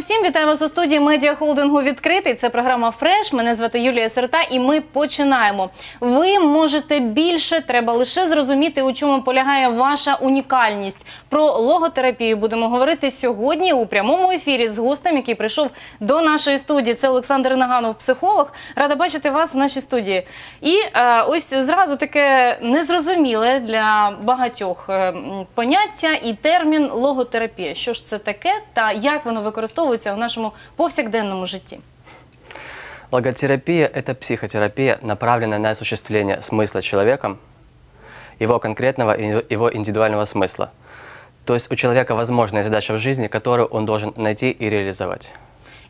Усім! Вітаю вас у студії медіа холдингу відкритий. Це програма Фреш. Мене звати Юлія Серта, і ми починаємо. Ви можете більше, треба лише зрозуміти, у чому полягає ваша унікальність. Про логотерапію будемо говорити сьогодні у прямому ефірі з гостем, який прийшов до нашої студії. Це Олександр Наганов, психолог. Рада бачити вас в нашій студії. І е, ось зразу таке незрозуміле для багатьох е, поняття і термін логотерапія. Що ж це таке та як воно використовується в нашому повсякденному житті? Логотерапия – это психотерапия, направленная на осуществление смысла человеком, его конкретного и его индивидуального смысла. То есть у человека возможная задача в жизни, которую он должен найти и реализовать.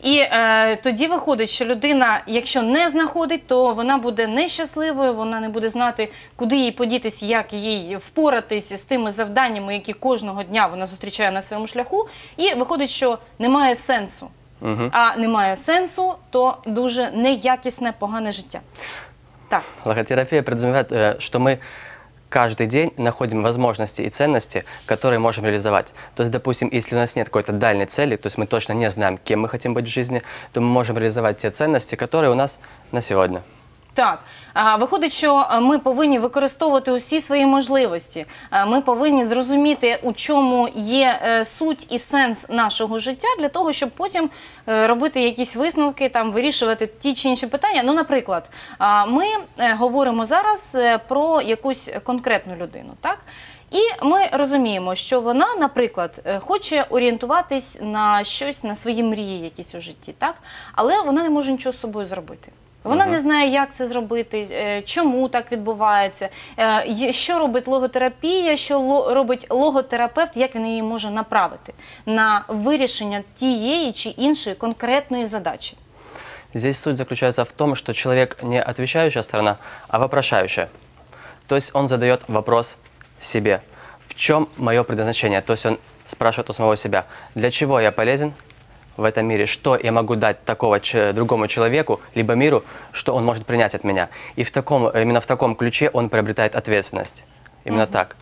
І е, тоді виходить, що людина, якщо не знаходить, то вона буде нещасливою, вона не буде знати, куди їй подітись, як їй впоратись з тими завданнями, які кожного дня вона зустрічає на своєму шляху. І виходить, що немає сенсу. А немає сенсу, то дуже неякісне, погане життя. Так. Логотерапия подразумевает, что мы каждый день находим возможности и ценности, которые можем реализовать. То есть, допустим, если у нас нет какой-то дальней цели, то есть мы точно не знаем, кем мы хотим быть в жизни, то мы можем реализовать те ценности, которые у нас на сегодня. Так, виходить, що ми повинні використовувати усі свої можливості. Ми повинні зрозуміти, у чому є е, суть і сенс нашого життя, для того, щоб потім е, робити якісь висновки, там вирішувати ті чи інші питання. Ну, наприклад, ми е, говоримо зараз е, про якусь конкретну людину, так? І ми розуміємо, що вона, наприклад, е, хоче орієнтуватись на щось, на свої мрії, якісь у житті, так? Але вона не може нічого з собою зробити. Вона не знає, як це зробити, е, чому так відбувається, е, є- що робить логотерапія, що ло- робить логотерапевт, як він її може направити на вирішення тієї чи іншої конкретної задачі. Здесь суть заключается в том, что человек не отвечающая сторона, а вопрошающая. То есть он задает вопрос себе. В чем мое предназначение? То есть он спрашивает у самого себя, для чего я полезен в этом мире, что я могу дать такого другому человеку, либо миру, что он может принять от меня. И в таком, именно в таком ключе он приобретает ответственность. Именно так.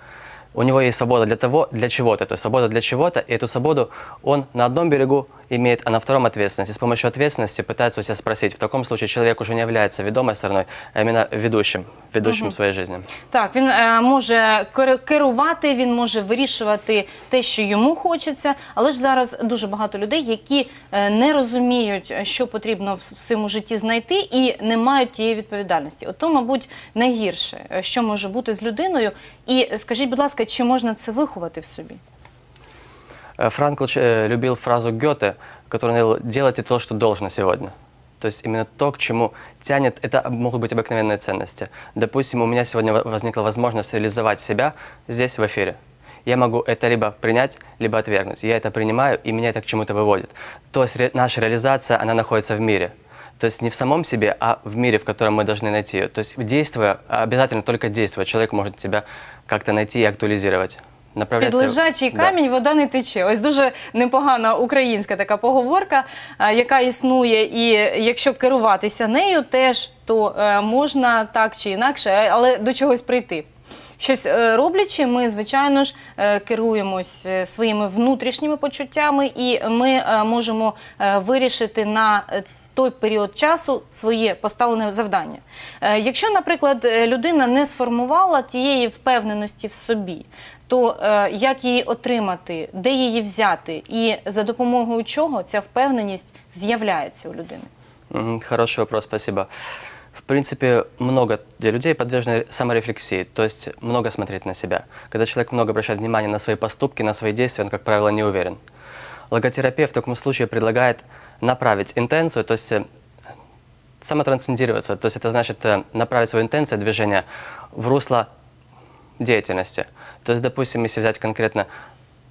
У него есть свобода для того, для чего-то. То есть свобода для чего-то, и эту свободу он на одном берегу имеет, а на втором ответственность. И с помощью ответственности пытается у себя спросить. В таком случае человек уже не является ведомой стороной, а именно ведущим, ведущим своей жизни. Так, він е, може керувати, він може вирішувати те, що йому хочеться. Але ж зараз дуже багато людей, які е, не розуміють, що потрібно в своєму житті знайти, і не мають тієї відповідальності. Ото, мабуть, найгірше, е, що може бути з людиною. І скажіть, будь ласка, чи можна це виховати в собі? Э, Франкл э, любил фразу Гёте, который говорил «делайте то, что должно сегодня». То есть именно то, к чему тянет, это могут быть обыкновенные ценности. Допустим, у меня сегодня во- возникла возможность реализовать себя здесь, в эфире. Я могу это либо принять, либо отвергнуть. Я это принимаю, и меня это к чему-то выводит. То есть ре- наша реализация, она находится в мире. То есть не в самом себе, а в мире, в котором мы должны найти ее. То есть действуя, а обязательно только действуя, человек может себя как-то найти и актуализировать. Під лежачий Да. камінь вода не тече. Ось дуже непогана українська така поговорка, яка існує. І якщо керуватися нею, теж то е, можна так чи інакше, е, але до чогось прийти. Щось е, роблячи, ми звичайно ж керуємось своїми внутрішніми почуттями, і ми можемо вирішити на той період часу своє поставлене завдання. Е, Якщо, наприклад, е, людина не сформувала тієї впевненості в собі, то е, як її отримати, де її взяти, і за допомогою чого ця впевненість з'являється у людини? Хороший вопрос, спасибо. В принципе, много людей подвержены саморефлексии, то есть много смотреть на себя. Когда человек много обращает внимание на свои поступки, на свои действия, он, как правило, не уверен. Логотерапия в таком случае предлагает направить интенцию, то есть э, самотрансцендироваться, то есть это значит э, направить свою интенцию движения в русло деятельности. То есть, допустим, если взять конкретно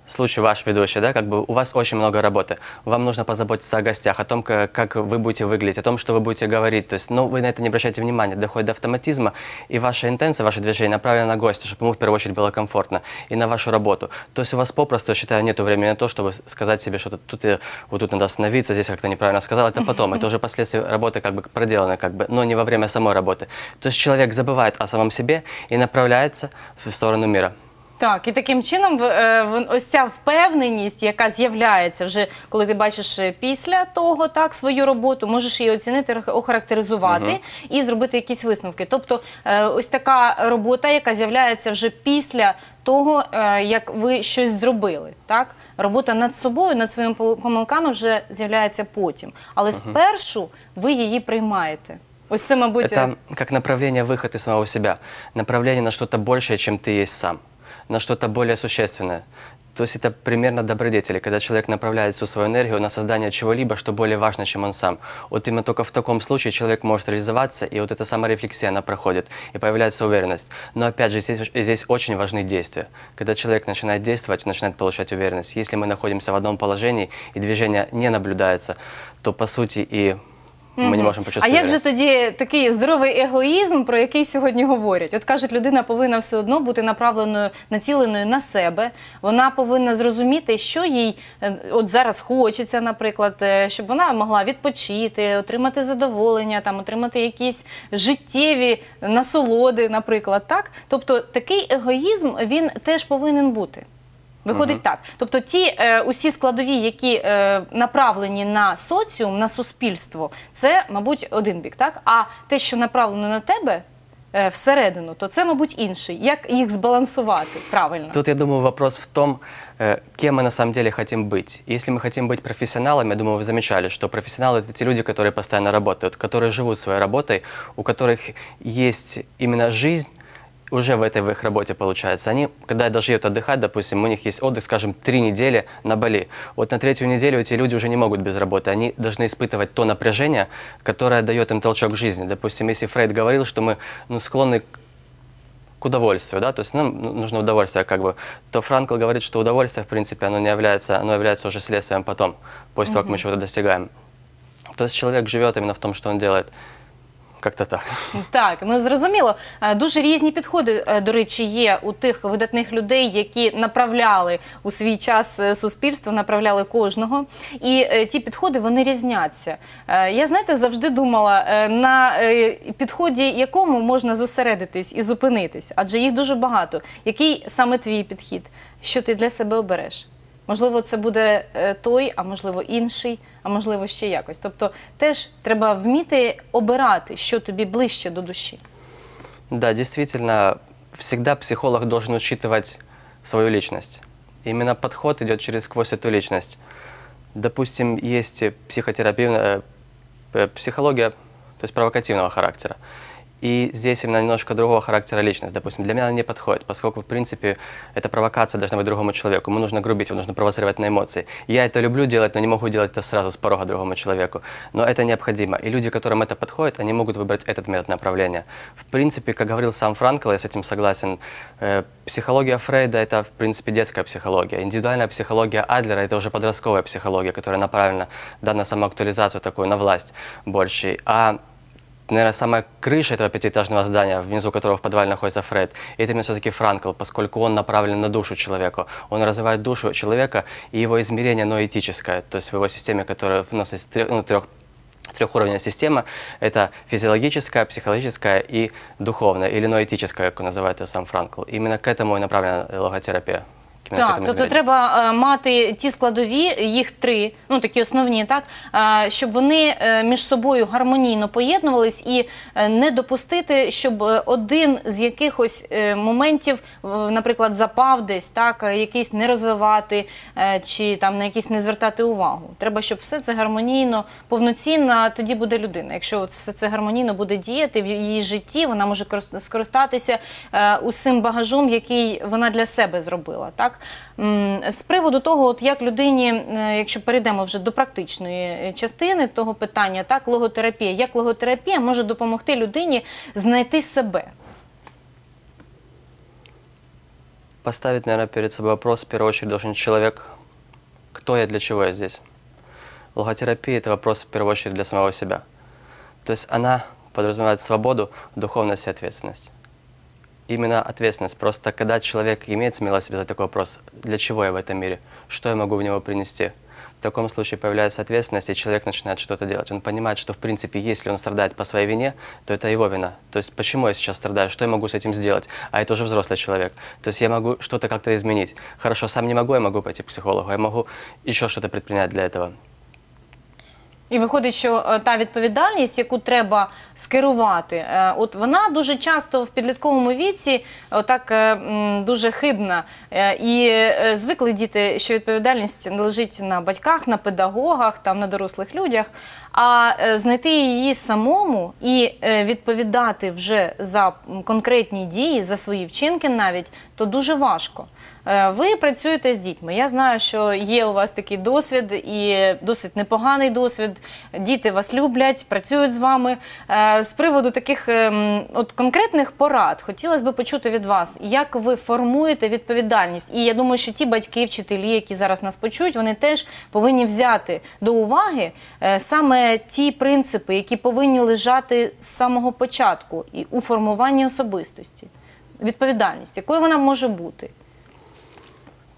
случай ваш ведущий, да, как бы у вас очень много работы, вам нужно позаботиться о гостях, о том, как, как вы будете выглядеть, о том, что вы будете говорить, то есть, ну, вы на это не обращаете внимания, доходит до автоматизма, и ваша интенция, ваше движение направлено на гостя, чтобы ему в первую очередь было комфортно, и на вашу работу. То есть у вас попросту, я считаю, нет времени на то, чтобы сказать себе, что тут, я- вот тут надо остановиться, здесь как-то неправильно сказал, это потом, это уже последствия работы как бы проделаны, как бы, но не во время самой работы. То есть человек забывает о самом себе и направляется в сторону мира. Так, і таким чином в- е, в- ось ця впевненість, яка з'являється вже, коли ти бачиш е, після того так свою роботу, можеш її оцінити, рах- охарактеризувати і зробити якісь висновки. Тобто, е, ось така робота, яка з'являється вже після того, е, як ви щось зробили. Так, робота над собою, над своїми пол- помилками вже з'являється потім. Але спершу ви її приймаєте. Ось це, мабуть, Это как направление выход из самого себя, направление на что-то большее, чем ты есть сам, На что-то более существенное. То есть это примерно добродетели, когда человек направляет всю свою энергию на создание чего-либо, что более важно, чем он сам. Вот именно только в таком случае человек может реализоваться, и вот эта саморефлексия, она проходит, и появляется уверенность. Но опять же, здесь, здесь очень важны действия. Когда человек начинает действовать, он начинает получать уверенность. Если мы находимся в одном положении, и движение не наблюдается, то по сути и мы не можем А як же тоді такий здоровий егоїзм, про який сьогодні говорять? От кажуть, людина повинна все одно бути направленою, націленою на себе. Вона повинна зрозуміти, що їй е, от зараз хочеться, наприклад, е, щоб вона могла відпочити, отримати задоволення, там отримати якісь життєві насолоди, наприклад. Так, тобто такий егоїзм він теж повинен бути. Виходить так. Тобто ті е, усі складові, які е, направлені на соціум, на суспільство, це, мабуть, один бік, так? А те, що направлено на тебе е, всередину, то це, мабуть, інший. Як їх збалансувати правильно? Тут, я думаю, вопрос в том, э, кем мы на самом деле хотим быть. Если мы хотим быть профессионалами, я думаю, вы замечали, что профессионалы – это те люди, которые постоянно работают, которые живут своей работой, у которых есть именно жизнь, уже в этой в их работе получается. Они, когда едут отдыхать, допустим, у них есть отдых, скажем, три недели на Бали. Вот на третью неделю эти люди уже не могут без работы. Они должны испытывать то напряжение, которое дает им толчок к жизни. Допустим, если Фрейд говорил, что мы ну, склонны к удовольствию, да, то есть нам ну, нужно удовольствие, как бы, то Франкл говорит, что удовольствие, в принципе, оно не является, оно является уже следствием потом, после того, как мы чего-то достигаем. То есть человек живет именно в том, что он делает. Как-то так. Так, ну зрозуміло. Е, Дуже різні підходи, е, до речі, є у тих видатних людей, які направляли у свій час е, суспільство, направляли кожного. І ті підходи вони різняться. Я знаєте, завжди думала, на підході якому можна зосередитись і зупинитись, адже їх дуже багато. Який саме твій підхід? Що ти для себе обереш? Можливо, це буде е, той, а можливо інший, а можливо ще якось. Тобто, теж треба вміти обирати, що тобі ближче до душі. Да, действительно, всегда психолог должен учитывать свою личность. Именно подход идет через сквозь эту личность. Допустим, есть психотерапия, э, э, психология, то есть провокативного характера. И здесь именно немножко другого характера личность. Допустим, для меня она не подходит, поскольку, в принципе, эта провокация должна быть другому человеку. Ему нужно грубить, его нужно провоцировать на эмоции. Я это люблю делать, но не могу делать это сразу с порога другому человеку. Но это необходимо. И люди, которым это подходит, они могут выбрать этот метод направления. В принципе, как говорил сам Франкл, я с этим согласен, э, психология Фрейда – это, в принципе, детская психология. Индивидуальная психология Адлера – это уже подростковая психология, которая направлена да, на самоактуализацию такую, на власть больше. А наверное, самая крыша этого пятиэтажного здания, внизу которого в подвале находится Фред, это именно все-таки Франкл, поскольку он направлен на душу человека. Он развивает душу человека, и его измерение, оно этическое. То есть в его системе, которая у нас есть ну, трех трехуровневая система – это физиологическая, психологическая и духовная, или ноэтическая, как называет ее сам Франкл. Именно к этому и направлена логотерапия. Так, тобто треба е, мати ті складові, їх три, ну такі основні, так е, щоб вони е, між собою гармонійно поєднувались і е, не допустити, щоб е, один з якихось е, моментів, е, наприклад, запав десь, так е, якийсь не розвивати е, чи там на якийсь не звертати увагу. Треба, щоб все це гармонійно, повноцінно тоді буде людина. Якщо от все це гармонійно буде діяти в її житті, вона може корис- скористатися е, усім багажом, який вона для себе зробила. Так З приводу того, от як людині, е, якщо перейдемо вже до практичної е, частини того питання, так логотерапія, як логотерапія може допомогти людині знайти себе. Поставить, наверное, перед собой вопрос, в первую очередь, должен человек, кто я, для чего я здесь. Логотерапия – это вопрос, в первую очередь, для самого себя. То есть она свободу, духовность и ответственность. Именно ответственность. Просто когда человек имеет смелость задать такой вопрос, для чего я в этом мире, что я могу в него принести, в таком случае появляется ответственность, и человек начинает что-то делать. Он понимает, что, в принципе, если он страдает по своей вине, то это его вина. То есть, почему я сейчас страдаю, что я могу с этим сделать? А это уже взрослый человек. То есть, я могу что-то как-то изменить. Хорошо, сам не могу, я могу пойти к психологу, я могу еще что-то предпринять для этого. І виходить, що е, та відповідальність, яку треба скерувати, е, от вона дуже часто в підлітковому віці отак е, дуже хибна. І звикли діти, що відповідальність лежить на батьках, на педагогах, там на дорослих людях. А е, знайти її самому і е, відповідати вже за конкретні дії, за свої вчинки навіть, то дуже важко. Е, Ви працюєте з дітьми. Я знаю, що є у вас такий досвід і досить непоганий досвід. Діти вас люблять, працюють з вами. З приводу таких ем, от конкретних порад хотілося б почути від вас, як ви формуєте відповідальність. І я думаю, що ті батьки, вчителі, які зараз нас почують, вони теж повинні взяти до уваги е, саме ті принципи, які повинні лежати з самого початку і у формуванні особистості. Відповідальність, якою вона може бути.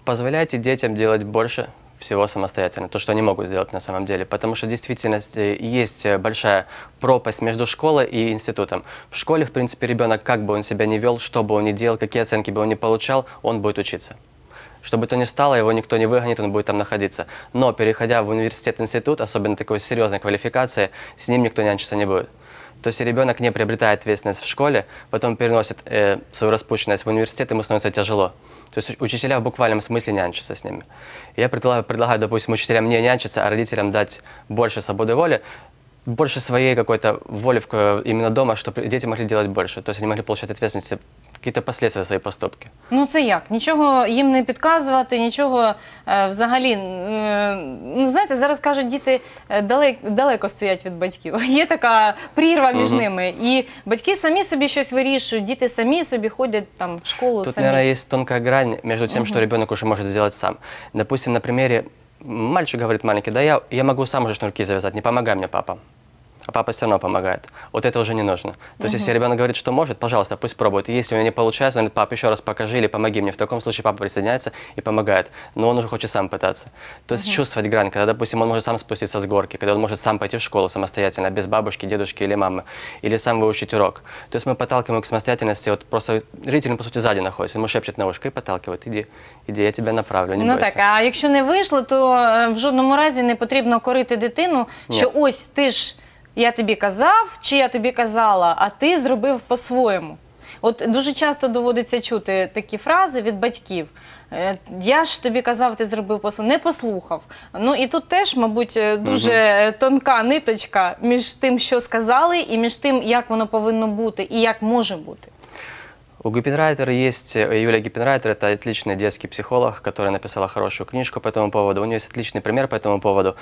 Позволяйте детям делать больше всего самостоятельно, то, что они могут сделать на самом деле. Потому что в действительности есть э, большая пропасть между школой и институтом. В школе, в принципе, ребенок, как бы он себя ни вел, что бы он ни делал, какие оценки бы он ни получал, он будет учиться. Что бы то ни стало, его никто не выгонит, он будет там находиться. Но переходя в университет, институт, особенно такой серьезной квалификации, с ним никто нянчиться не будет. То есть ребенок не приобретает ответственность в школе, потом переносит э, свою распущенность в университет, ему становится тяжело. То есть уч- учителя в буквальном смысле нянчатся с ними. Я предлагаю, предлагаю, допустим, учителям не нянчиться, а родителям дать больше свободы воли, больше своей какой-то воли именно дома, чтобы дети могли делать больше. То есть они могли получать ответственность, какие-то последствия за поступки. Ну це як? Нічого їм не підказувати, нічого е, взагалі. е, ну знаєте, зараз кажуть, діти е, далеко, далеко стоять від батьків. Є така прірва між Мгм. ними. І батьки самі собі щось вирішують, діти самі собі ходять там в школу. Тут, самі. наверное, есть тонкая грань между тем, что ребенок уже может сделать сам. Допустим, на примере мальчик говорит маленький, да я, я могу сам уже шнурки завязать, не помогай мне, папа А папа все равно помогает. Вот это уже не нужно. То есть, если ребенок говорит, что может, пожалуйста, пусть пробует. И если у него не получается, он говорит, пап, еще раз покажи или помоги мне. В таком случае папа присоединяется и помогает. Но он уже хочет сам пытаться. То есть чувствовать грань, когда, допустим, он может сам спуститься с горки, когда он может сам пойти в школу самостоятельно, без бабушки, дедушки или мамы, или сам выучить урок. То есть мы подталкиваем его к самостоятельности. Вот просто родитель, по сути, сзади находится. Он ему шепчет на ушко и подталкивает. Иди, иди, я тебя направлю, не Ну бойся. так, а якщо не вийшло, то е, в жодному разі не потрібно корити дитину, Ні. що ось ти ж я тобі казав, чи я тобі казала, а ти зробив по-своєму. От дуже часто доводиться чути такі фрази від батьків. Е, Я ж тобі казав, ти зробив по-своєму, не послухав. Ну і тут теж, мабуть, е, дуже тонка ниточка між тим, що сказали, і між тим, як воно повинно бути і як може бути. У Гиппенрайтера есть, э, Юлия Гиппенрайтер, это отличный детский психолог, которая написала хорошую книжку по этому поводу. У нее есть отличный пример по этому поводу.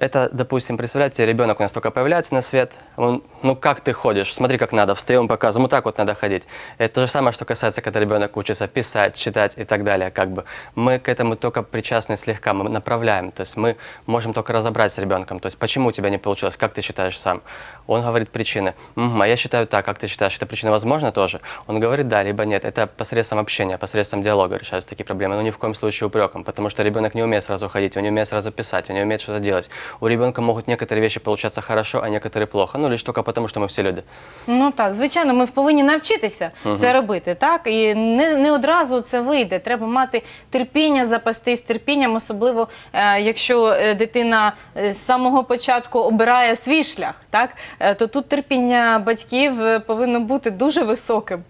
Это, допустим, представляете, ребенок у нас только появляется на свет, он, ну как ты ходишь, смотри, как надо, встаем, показываем, вот так вот надо ходить. Это то же самое, что касается, когда ребенок учится писать, читать и так далее. Как бы. Мы к этому только причастны слегка, мы направляем, то есть мы можем только разобрать с ребенком, то есть почему у тебя не получилось, как ты считаешь сам. Он говорит причины, «Мгм, а я считаю так, как ты считаешь, эта причина возможна тоже? Он говорит да, либо нет. Это посредством общения, посредством диалога решаются такие проблемы, но ни в коем случае упреком, потому что ребенок не умеет сразу ходить, он не умеет сразу писать, он не умеет что-то делать. У ребенка могут некоторые вещи получаться хорошо, а некоторые плохо, ну лишь только потому, что мы все люди. Ну так, звичайно, ми повинні навчитися це робити, так і не, не одразу це вийде. Треба мати терпіння, запастись терпінням, особливо е, якщо е, дитина е, з самого початку обирає свій шлях, так е, То тут терпіння батьків е, повинно бути дуже високим.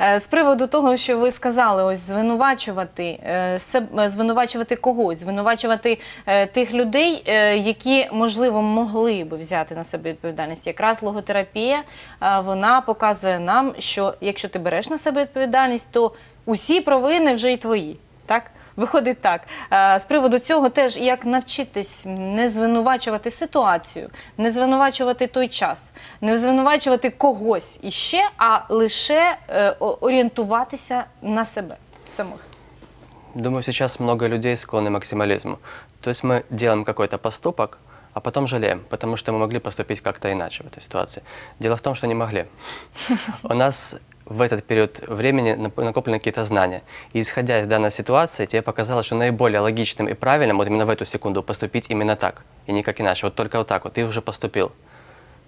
Е, з приводу того, що ви сказали, ось звинувачувати е, е, звинувачувати когось, звинувачувати е, тих людей, е, які можливо могли би взяти на себе відповідальність. Якраз логотерапія е, вона показує нам, що якщо ти береш на себе відповідальність, то усі провини вже й твої. Так? Виходить так. Е, З приводу цього теж як навчитись не звинувачувати ситуацію, не звинувачувати той час, не звинувачувати когось іще, а лише е, о- орієнтуватися на себе самих. Думаю, сейчас много людей склонны к максимализму. То есть мы делаем какой-то поступок, а потом жалеем, потому что мы могли поступить как-то иначе в этой ситуации. Дело в том, что не могли. У нас в этот период времени накоплены какие-то знания. И исходя из данной ситуации, тебе показалось, что наиболее логичным и правильным вот именно в эту секунду поступить именно так, и никак иначе. Вот только вот так вот, ты уже поступил.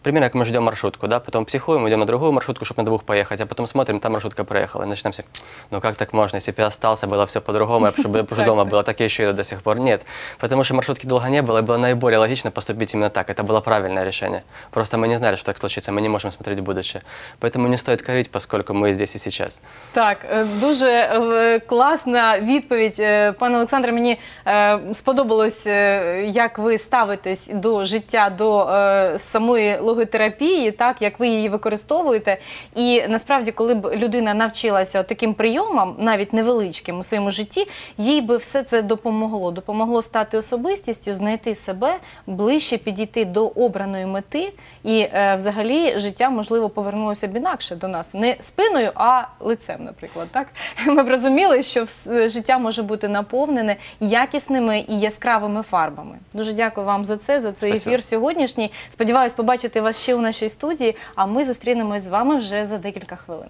Примерно как мы ждем маршрутку, да, потом психуем, идем на другую маршрутку, чтобы на двух поехать, а потом смотрим, там маршрутка проехала, и начинаем все, ну как так можно, если бы я остался, было все по-другому, я бы уже дома было, так я еще иду до сих пор. Нет, потому что маршрутки долго не было, и было наиболее логично поступить именно так, это было правильное решение. Просто мы не знали, что так случится, мы не можем смотреть в будущее. Поэтому не стоит корить, поскольку мы здесь и сейчас. Так, е, дуже е, класна відповідь. Е, Пане Олександре, мені е, сподобалось, е, як ви ставитесь до життя, до е, самої логотерапії, так як ви її використовуєте. І насправді, коли б людина навчилася таким прийомам, навіть невеличким у своєму житті, їй би все це допомогло. Допомогло стати особистістю, знайти себе, ближче підійти до обраної мети, і е, взагалі життя можливо повернулося б інакше до нас, не спиною, а лицем, наприклад. Так ми б розуміли, що життя може бути наповнене якісними і яскравими фарбами. Дуже дякую вам за це, за цей Спасибо. ефір сьогоднішній. Сподіваюсь, побачити вас ще у нашій студії. А ми зустрінемось з вами вже за декілька хвилин.